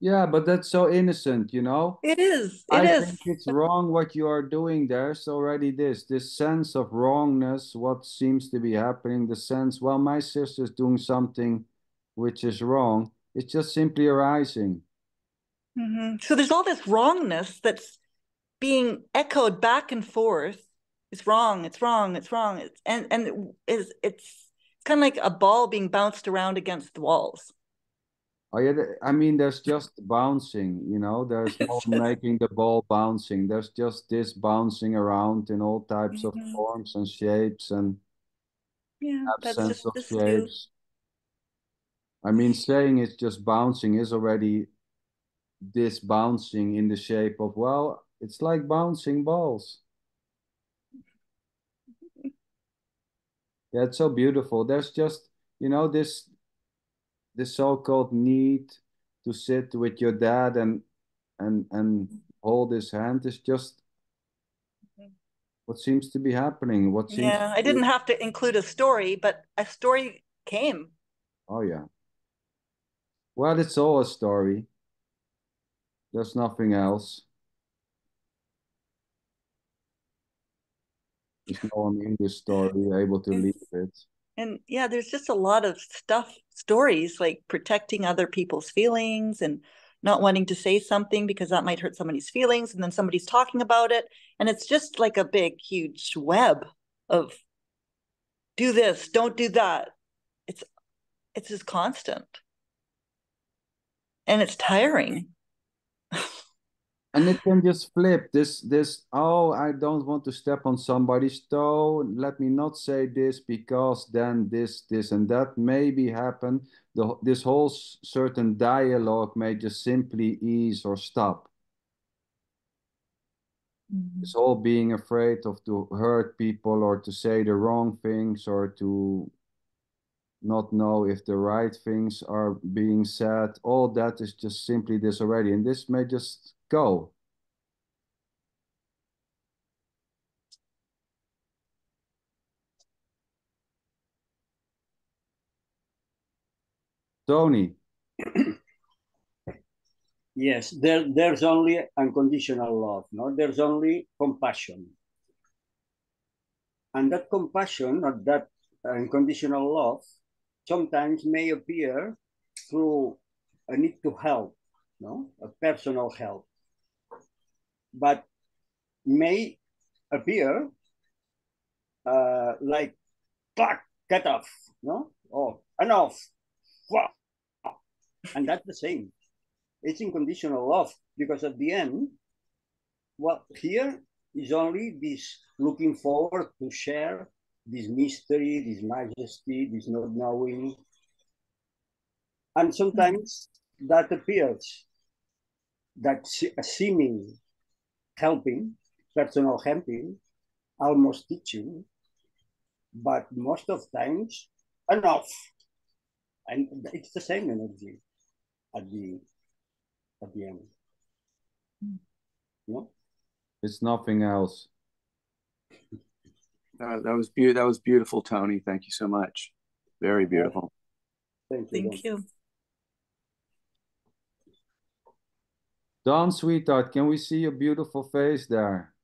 Yeah, but that's so innocent, you know? It is. It I is. think it's wrong what you are doing. There's already this, this sense of wrongness, what seems to be happening, the sense, well, my sister's doing something which is wrong. It's just simply arising. Mhm. So there's all this wrongness that's being echoed back and forth. It's wrong. It's wrong. It's wrong. It's, and and it is it's it's kind of like a ball being bounced around against the walls. Oh yeah, I mean, there's just bouncing, you know, there's no <laughs> making the ball bouncing. There's just this bouncing around in all types of Mhm. forms and shapes and Yeah, that's absence of shapes. I mean, saying it's just bouncing is already this bouncing in the shape of, well, it's like bouncing balls. <laughs> Yeah, it's so beautiful. There's just, you know, this this so-called need to sit with your dad and and and hold his hand is just what seems to be happening. What seems Yeah, I didn't have to include a story, but a story came. Oh yeah. Well, it's all a story. There's nothing else. There's no one in this story able to leave it. And yeah, there's just a lot of stuff, stories like protecting other people's feelings and not wanting to say something because that might hurt somebody's feelings. And then somebody's talking about it. And it's just like a big, huge web of do this, don't do that. It's it's just constant. And it's tiring. And it can just flip this this oh I don't want to step on somebody's toe. Let me not say this because then this this and that maybe happen. The this whole certain dialogue may just simply ease or stop. Mm-hmm. This whole being afraid of to hurt people or to say the wrong things or to not know if the right things are being said. All that is just simply this already, and this may just go. Tony, Yes, there, there's only unconditional love, no? There's only compassion. And that compassion, or that unconditional love, sometimes may appear through a need to help, no? A personal help. But may appear uh, like, clack, get off, no? Or enough. And that's the same it's unconditional love because at the end, what here is only this looking forward to share this mystery, this majesty, this not knowing. And sometimes that appears, that seeming helping, personal helping, almost teaching, but most of times enough. And it's the same energy at the at the end. No? It's nothing else. <laughs> Uh, that was beautiful. That was beautiful, Tony. Thank you so much. Very beautiful. Thank you. Thank you. Don, sweetheart, can we see your beautiful face there?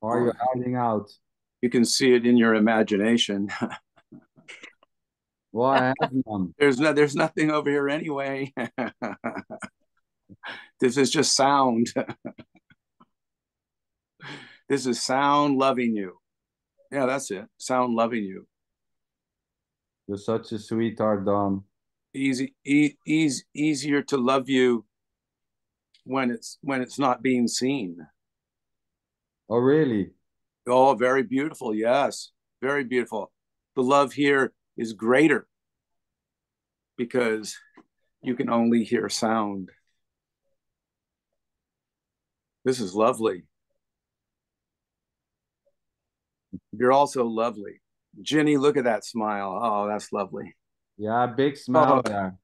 Or are you oh. hiding out? You can see it in your imagination. <laughs> Well, I have none. there's no, there's nothing over here anyway. <laughs> this is just sound. <laughs> this is sound loving you. Yeah, that's it. Sound loving you. You're such a sweetheart, Don. Easy, e- easy, easier to love you when it's when it's not being seen. Oh, really? Oh, very beautiful. Yes, very beautiful. The love here is greater because you can only hear sound. This is lovely. You're also lovely. Jenny, look at that smile. Oh, that's lovely. Yeah, big smile Oh. there.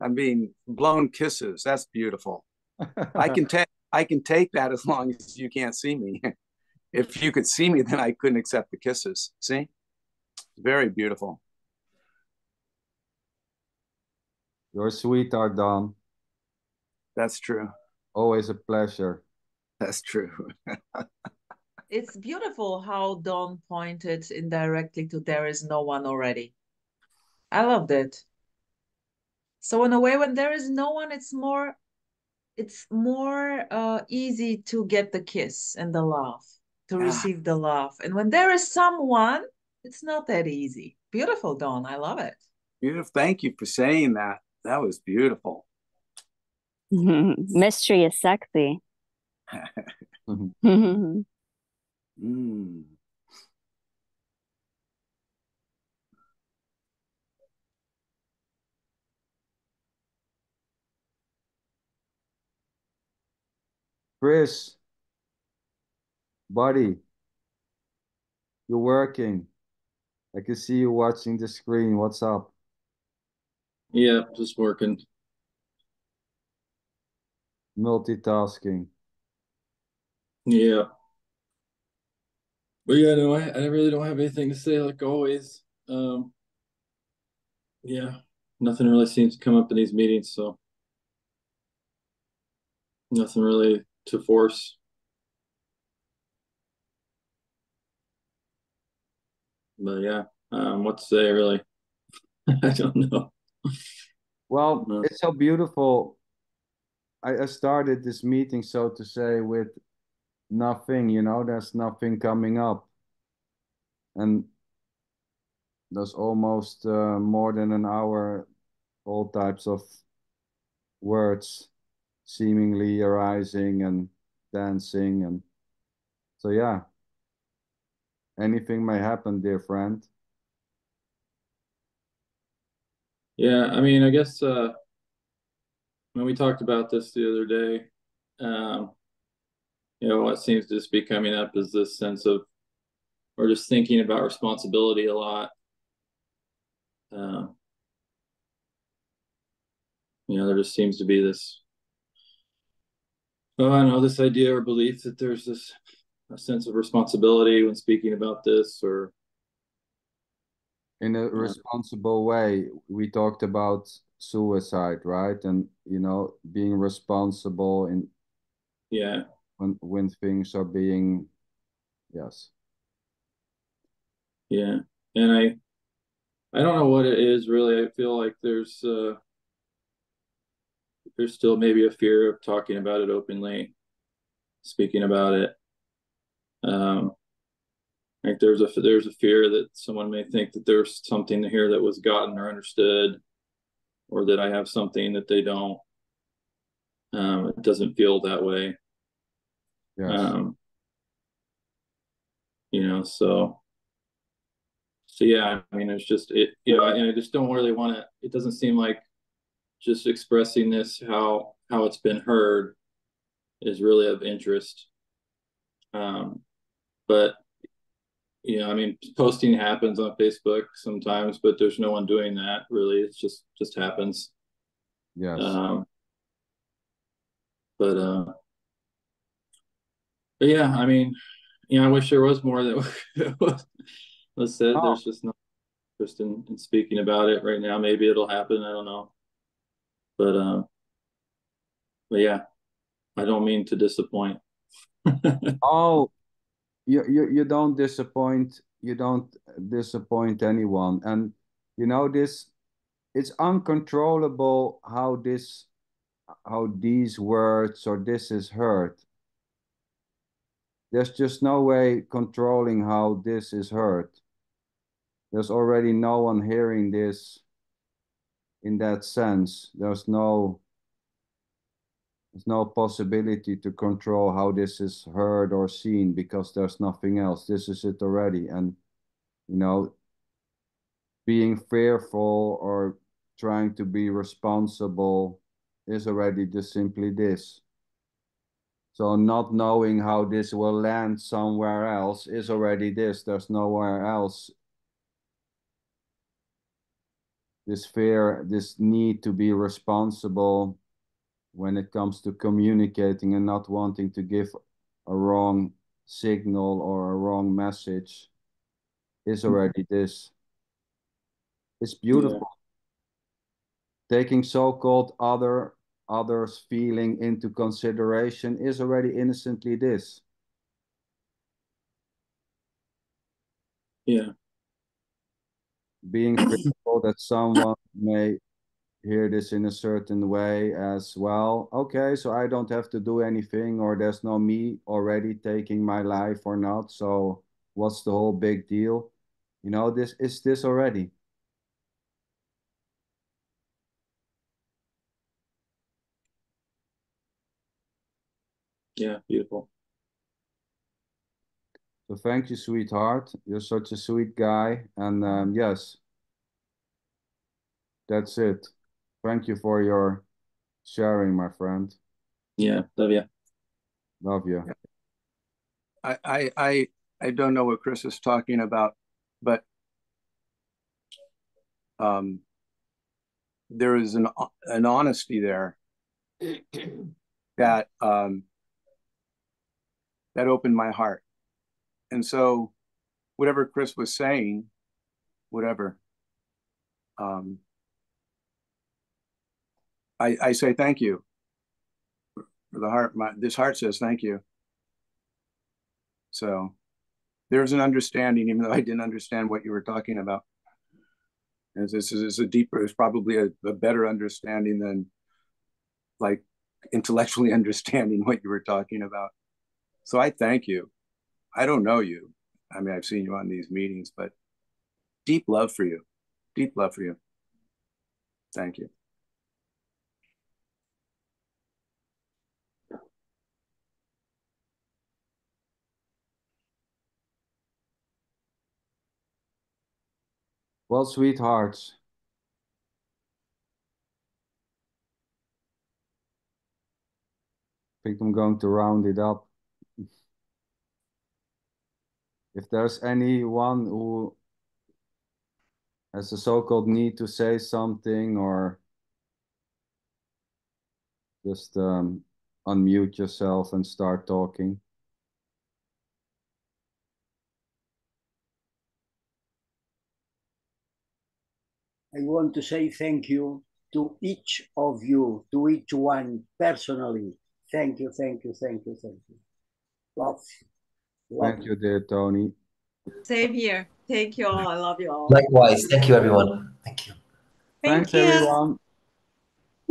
I'm being blown kisses. That's beautiful. I <laughs> can take I can take that as long as you can't see me. <laughs> if you could see me, then I couldn't accept the kisses. See? Very beautiful. You're a sweetheart, Don. That's true. Always a pleasure. That's true. <laughs> It's beautiful how Don pointed indirectly to there is no one already. I loved it. So in a way, when there is no one, it's more it's more uh easy to get the kiss and the love, to Ah. receive the love. And when there is someone, it's not that easy. Beautiful, Don. I love it. beautiful. Thank you for saying that. That was beautiful. <laughs> Mystery is sexy. <laughs> <laughs> Mm. Chris, buddy, you're working. I can see you watching the screen. What's up? Yeah, just working. Multitasking. Yeah. But yeah, no, I, I really don't have anything to say like always. Um, yeah, nothing really seems to come up in these meetings, so nothing really to force. But yeah, um, what to say really? <laughs> I don't know. Well, <laughs> No. it's so beautiful. I, I started this meeting, so to say, with nothing, you know, there's nothing coming up. And there's almost uh, more than an hour, all types of words seemingly arising and dancing. And so, yeah, anything may happen, dear friend. Yeah, I mean, I guess uh when we talked about this the other day, um, you know, what seems to just be coming up is this sense of we're just thinking about responsibility a lot. Um, you know, there just seems to be this, oh, I know, this idea or belief that there's this a sense of responsibility when speaking about this, or in a responsible way. We talked about suicide, right? And you know, being responsible in yeah when when things are being yes. Yeah. And I I don't know what it is really. I feel like there's uh there's still maybe a fear of talking about it openly, speaking about it. Um like there's a there's a fear that someone may think that there's something here that was gotten or understood or that I have something that they don't. Um, it doesn't feel that way. Yes. Um, you know, so so yeah, I mean, it's just it, you know, and I just don't really want to. It doesn't seem like just expressing this how how it's been heard is really of interest. Um, but you know, I mean, posting happens on Facebook sometimes, but there's no one doing that really. It's just just happens. Yes. Um, but uh, but yeah, I mean, you know, I wish there was more that <laughs> was, was said. Oh. There's just no interest in, in speaking about it right now. Maybe it'll happen. I don't know. But um, but yeah, I don't mean to disappoint. <laughs> Oh, you, you you don't disappoint you don't disappoint anyone. And you know this it's uncontrollable how this how these words or this is heard. There's just no way controlling how this is heard. There's already no one hearing this in that sense there's no there's no possibility to control how this is heard or seen because there's nothing else. This is it already. And, you know, being fearful or trying to be responsible is already just simply this. So not knowing how this will land somewhere else is already this. There's nowhere else. This fear, this need to be responsible when it comes to communicating and not wanting to give a wrong signal or a wrong message is mm-hmm. already this. It's beautiful. Taking so-called other others' feeling into consideration is already innocently this. Yeah. Being fearful that someone may hear this in a certain way as well. Okay, so I don't have to do anything, or there's no me already taking my life or not. So what's the whole big deal? You know, this is this already. Yeah, beautiful. So thank you, sweetheart. You're such a sweet guy. And um, yes, that's it. Thank you for your sharing, my friend. Yeah, love you. Love you. I, I, I, I don't know what Chris is talking about, but um, there is an an honesty there <clears throat> that um, that opened my heart, and so whatever Chris was saying, whatever, um, I, I say thank you. The heart, my, this heart says thank you. So there's an understanding, even though I didn't understand what you were talking about. And this is a deeper, it's probably a, a better understanding than like intellectually <laughs> understanding what you were talking about. So I thank you. I don't know you. I mean, I've seen you on these meetings, but deep love for you. Deep love for you. Thank you. Well, sweethearts, I think I'm going to round it up. If there's anyone who has a so-called need to say something or just um, unmute yourself and start talking. I want to say thank you to each of you, to each one personally. Thank you, thank you, thank you, thank you. Love. Love Thank you, dear Tony. Same here. Thank you all. I love you all. Likewise. Thank you, everyone. Thank you. Thank Thanks, you. everyone.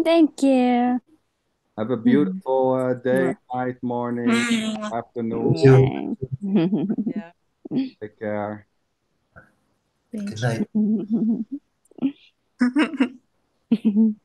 Thank you. Have a beautiful uh, day, night, morning, afternoon. You Yay. Yeah. Take care. Good night. Yay. <laughs>